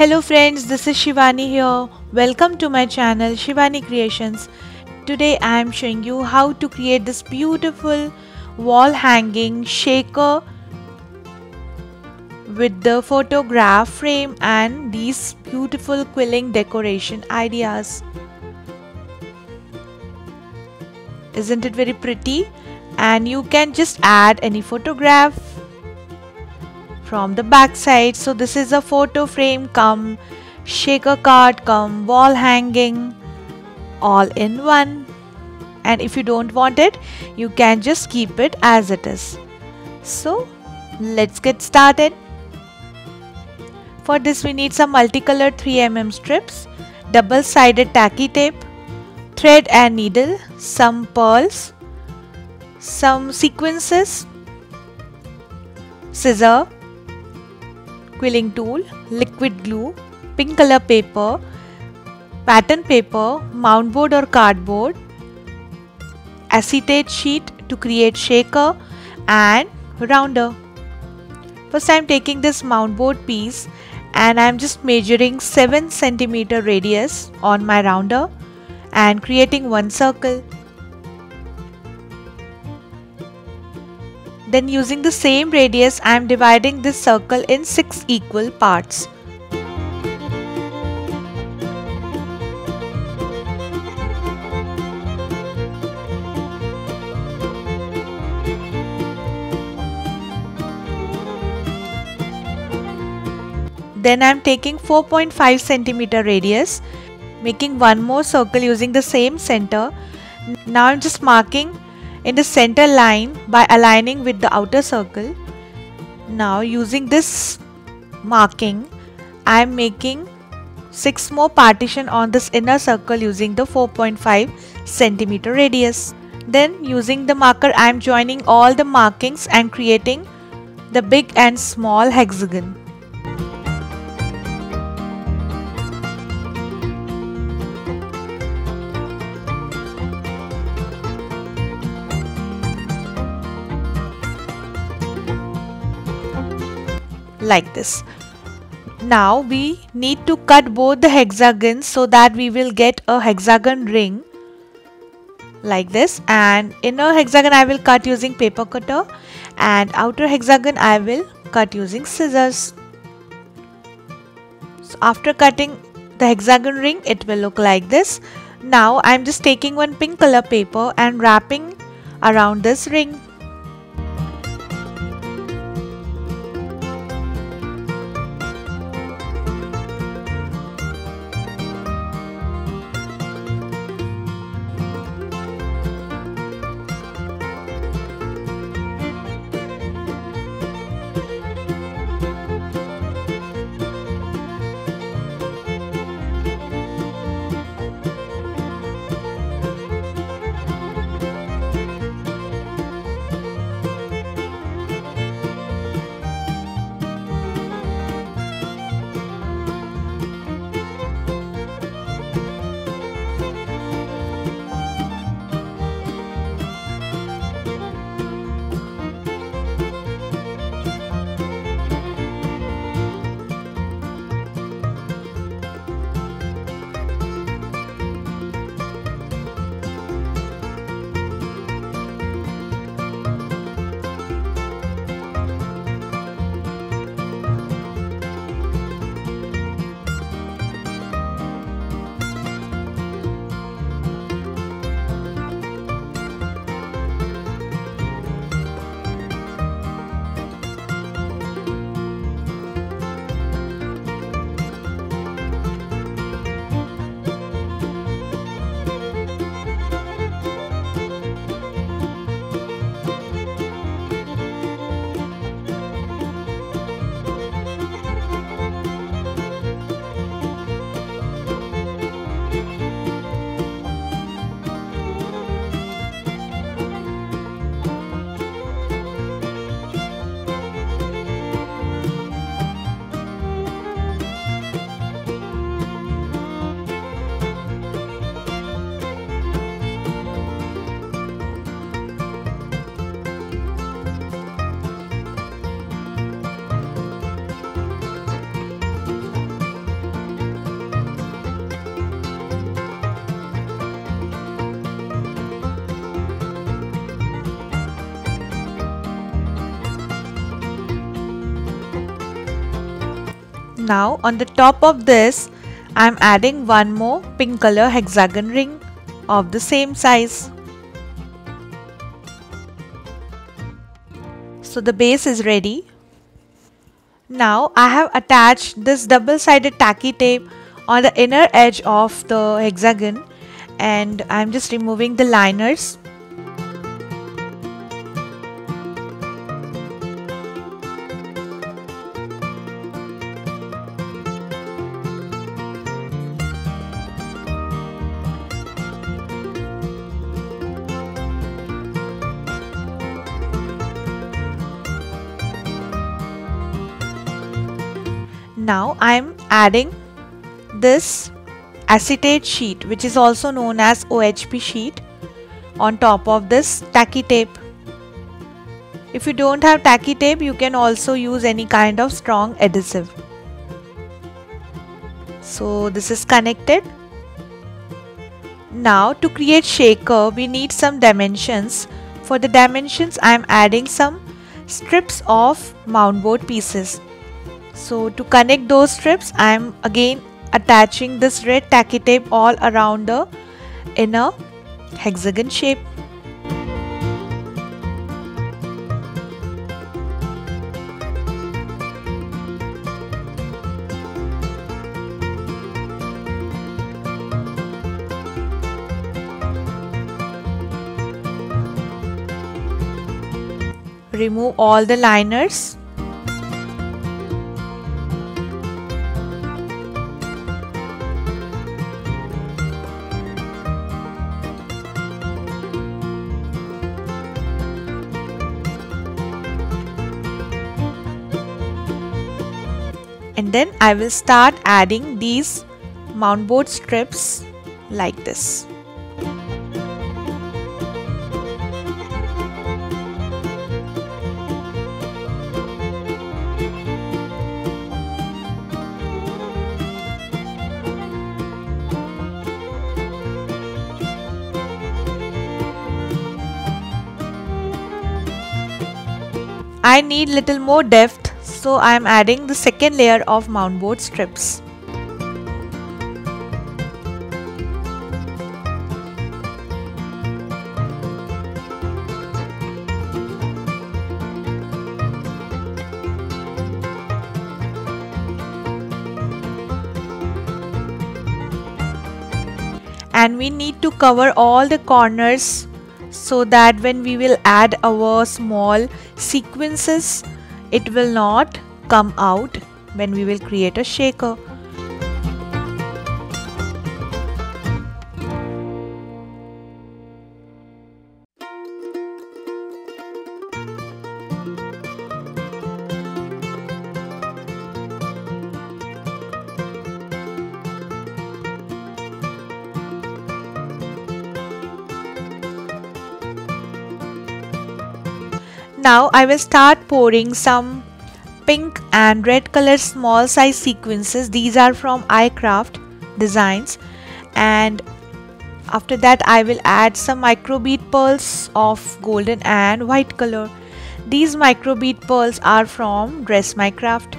Hello friends, this is Shivani here. Welcome to my channel Shivani Creations. Today I am showing you how to create this beautiful wall hanging shaker with the photograph frame and these beautiful quilling decoration ideas. Isn't it very pretty? And you can just add any photograph from the back side. So this is a photo frame come shaker card come wall hanging all in one. And if you don't want it you can just keep it as it is. So let's get started. For this we need some multicolored 3mm strips double sided tacky tape thread and needle some pearls some sequences scissor quilling tool, liquid glue, pink color paper, pattern paper, mount board or cardboard, acetate sheet to create shaker and rounder. First I am taking this mount board piece and I am just measuring 7 centimeter radius on my rounder and creating one circle. Then using the same radius I am dividing this circle in 6 equal parts. Then I am taking 4.5 centimeter radius, making one more circle using the same center. Now I am just marking in the center line by aligning with the outer circle. Now using this marking, I am making 6 more partition on this inner circle using the 4.5 centimeter radius. Then using the marker I am joining all the markings and creating the big and small hexagon. Like this. Now we need to cut both the hexagons so that we will get a hexagon ring like this and inner hexagon I will cut using paper cutter and outer hexagon I will cut using scissors. So after cutting the hexagon ring it will look like this. Now I am just taking one pink color paper and wrapping around this ring. Now on the top of this I am adding one more pink color hexagon ring of the same size. So the base is ready. Now I have attached this double-sided tacky tape on the inner edge of the hexagon and I'm just removing the liners Now I am adding this acetate sheet which is also known as OHP sheet on top of this tacky tape. If you don't have tacky tape you can also use any kind of strong adhesive. So this is connected. Now to create shaker we need some dimensions. For the dimensions I am adding some strips of mount board pieces. So to connect those strips I am again attaching this red tacky tape all around the inner hexagon shape. Remove all the liners then I will start adding these mount board strips like this. I need little more depth so I am adding the second layer of mount board strips. and we need to cover all the corners so that when we will add our small sequences it will not come out when we will create a shaker. Now I will start pouring some pink and red color small size sequences. These are from iCraft designs and after that I will add some micro bead pearls of golden and white color. These micro bead pearls are from Dress My Craft.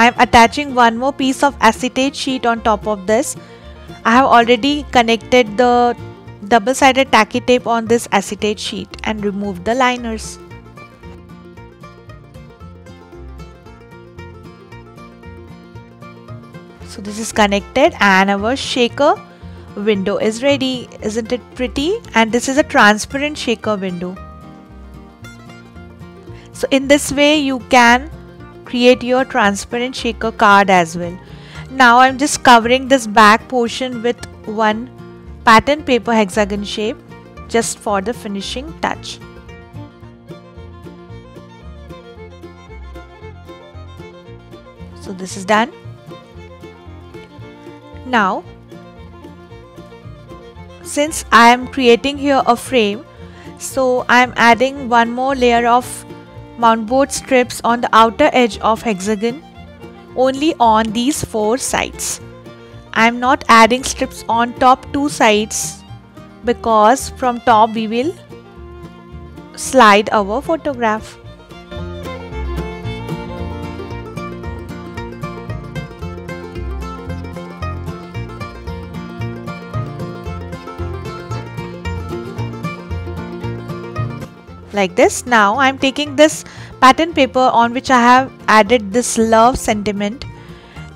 I am attaching one more piece of acetate sheet on top of this. I have already connected the double-sided tacky tape on this acetate sheet and removed the liners. So this is connected and our shaker window is ready. Isn't it pretty? And this is a transparent shaker window. So in this way you can create your transparent shaker card as well. Now I'm just covering this back portion with one pattern paper hexagon shape just for the finishing touch. So this is done. Now since I am creating here a frame so I am adding one more layer of mount board strips on the outer edge of hexagon only on these four sides. I am not adding strips on top two sides because from top we will slide our photograph. Like this. Now I'm taking this pattern paper on which I have added this love sentiment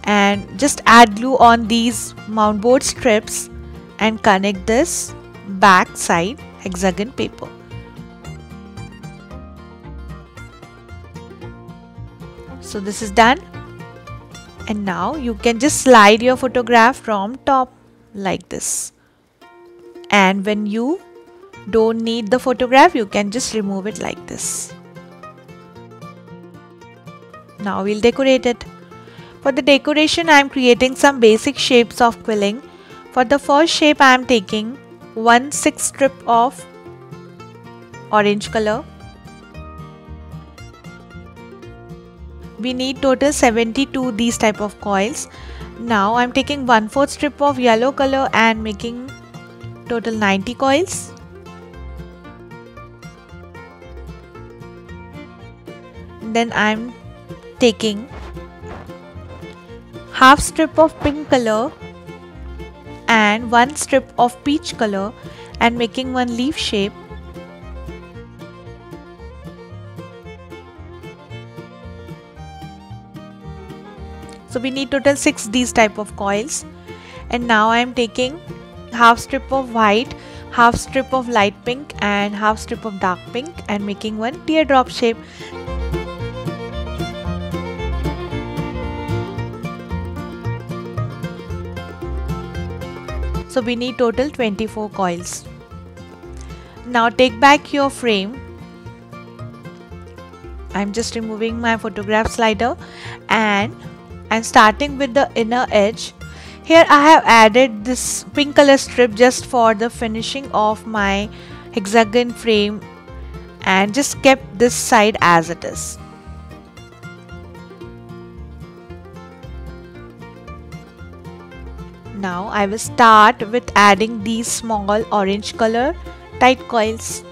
and just add glue on these mount board strips and connect this back side hexagon paper. So this is done and now you can just slide your photograph from top like this and when you don't need the photograph you can just remove it like this. Now we'll decorate it. For the decoration I am creating some basic shapes of quilling. For the first shape I am taking one six strip of orange color. We need total 72 these type of coils. Now I'm taking one fourth strip of yellow color and making total 90 coils then I'm taking half strip of pink color and one strip of peach color and making one leaf shape. So we need total 6 these type of coils. And now I am taking half strip of white half strip of light pink and half strip of dark pink and making one teardrop shape So we need total 24 coils. Now take back your frame. I'm just removing my photograph slider and I'm starting with the inner edge. Here I have added this pink color strip just for the finishing of my hexagon frame and just kept this side as it is. Now I will start with adding these small orange color tight coils.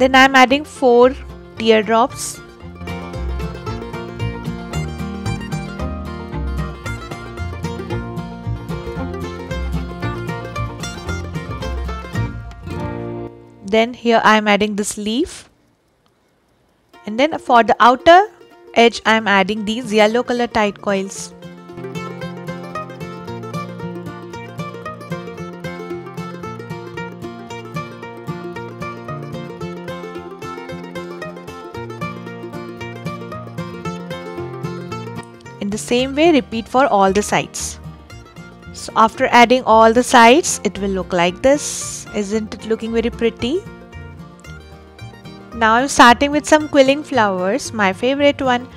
Then I am adding 4 teardrops. Then here I am adding this leaf. And then for the outer edge I am adding these yellow color tight coils. Same way repeat for all the sides. So after adding all the sides it will look like this. Isn't it looking very pretty? Now I'm starting with some quilling flowers my favorite one.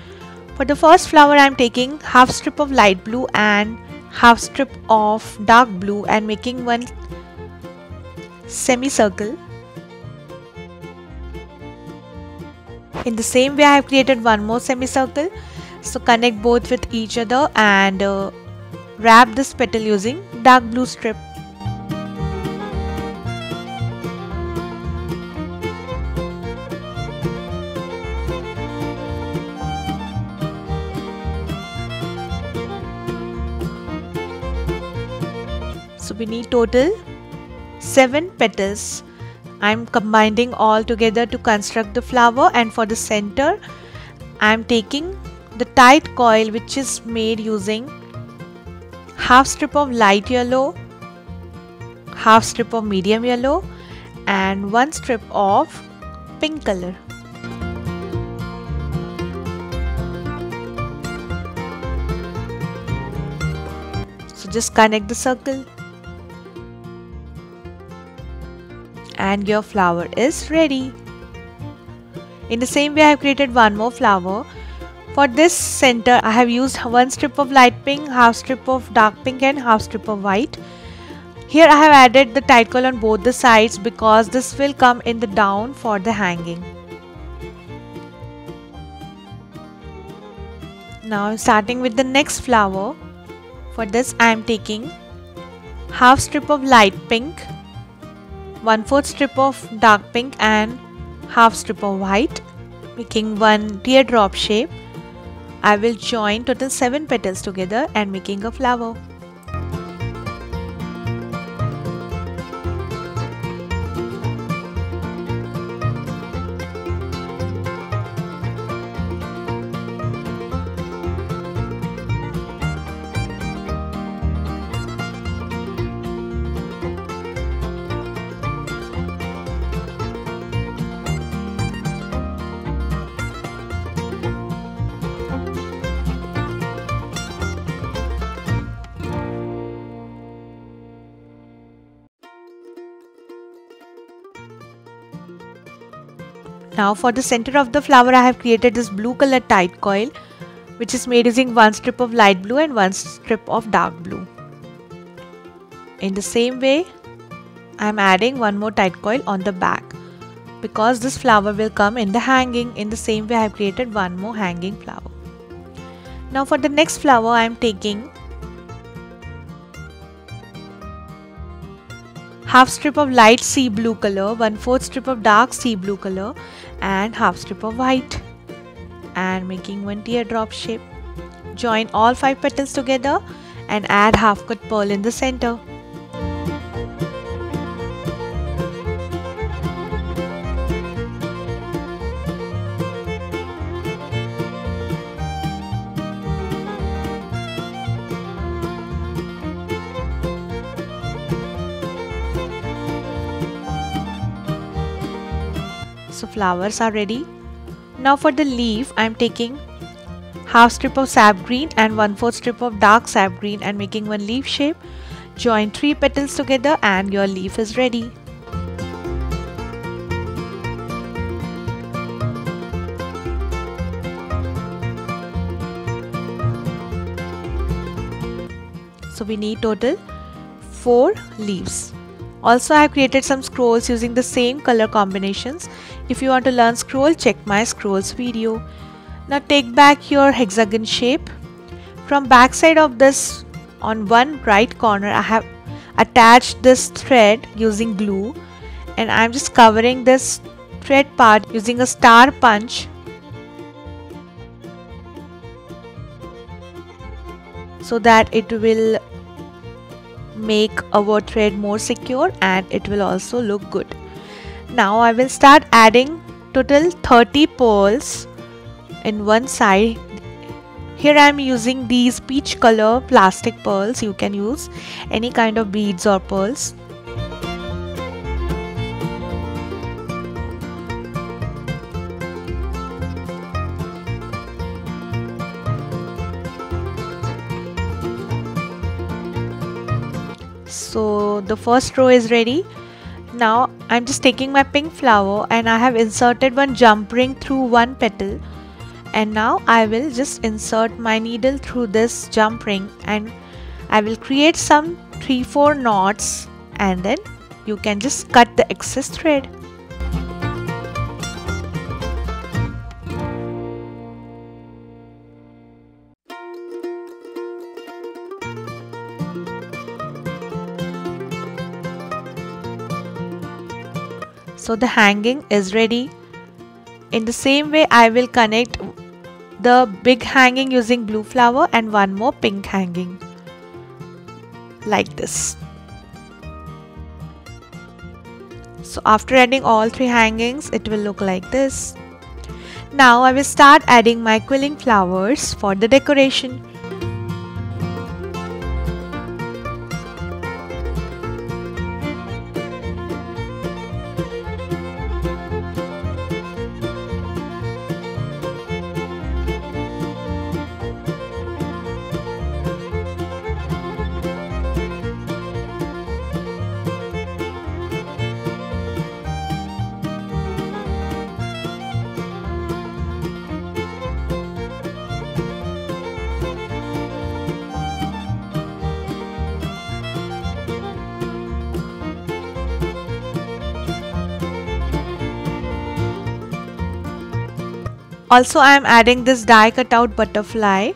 For the first flower I'm taking half strip of light blue and half strip of dark blue and making one semicircle. In the same way I have created one more semicircle so connect both with each other and uh, wrap this petal using dark blue strip. So we need total 7 petals. I'm combining all together to construct the flower and for the center I'm taking the tight coil which is made using half strip of light yellow half strip of medium yellow and one strip of pink color so just connect the circle and your flower is ready. In the same way I have created one more flower. For this center I have used one strip of light pink, half strip of dark pink and half strip of white. Here I have added the tight color on both the sides because this will come in the down for the hanging. Now starting with the next flower. For this I am taking half strip of light pink 1 4 strip of dark pink and half strip of white making one teardrop shape. I will join total 7 petals together and making a flower. Now for the center of the flower I have created this blue color tight coil which is made using one strip of light blue and one strip of dark blue. In the same way I am adding one more tight coil on the back because this flower will come in the hanging in the same way I have created one more hanging flower. Now for the next flower I am taking half strip of light sea blue color, one fourth strip of dark sea blue color and half strip of white and making one teardrop shape. Join all 5 petals together and add half cut pearl in the center. So flowers are ready. Now for the leaf I'm taking half strip of sap green and one fourth strip of dark sap green and making one leaf shape. Join three petals together and your leaf is ready. So we need total 4 leaves also I have created some scrolls using the same color combinations. If you want to learn scroll, check my scrolls video. Now take back your hexagon shape. From back side of this on one right corner I have attached this thread using glue and I am just covering this thread part using a star punch so that it will make our thread more secure and it will also look good. Now I will start adding total 30 pearls in one side. Here I am using these peach color plastic pearls. You can use any kind of beads or pearls. The first row is ready. Now I'm just taking my pink flower and I have inserted one jump ring through one petal. And now I will just insert my needle through this jump ring and I will create some 3-4 knots and then you can just cut the excess thread So the hanging is ready. In the same way I will connect the big hanging using blue flower and one more pink hanging like this. So after adding all three hangings it will look like this. Now I will start adding my quilling flowers for the decoration. Also I am adding this die cutout butterfly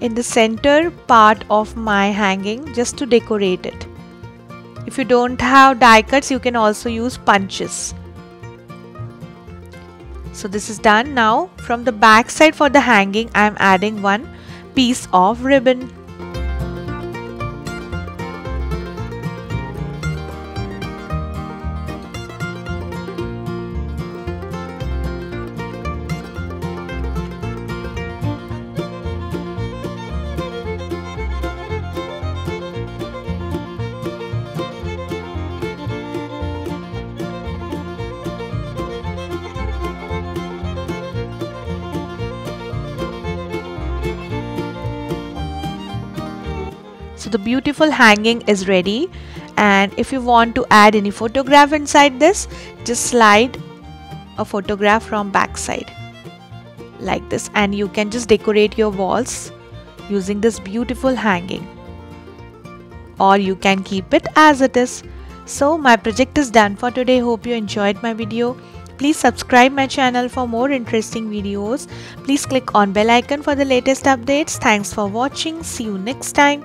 in the center part of my hanging just to decorate it. If you don't have die cuts you can also use punches. So this is done now from the back side for the hanging I am adding one piece of ribbon. So the beautiful hanging is ready. And if you want to add any photograph inside this just slide a photograph from backside like this. And you can just decorate your walls using this beautiful hanging. Or you can keep it as it is. So my project is done for today. Hope you enjoyed my video. Please subscribe my channel for more interesting videos. Please click on bell icon for the latest updates. Thanks for watching. See you next time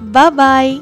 Bye bye.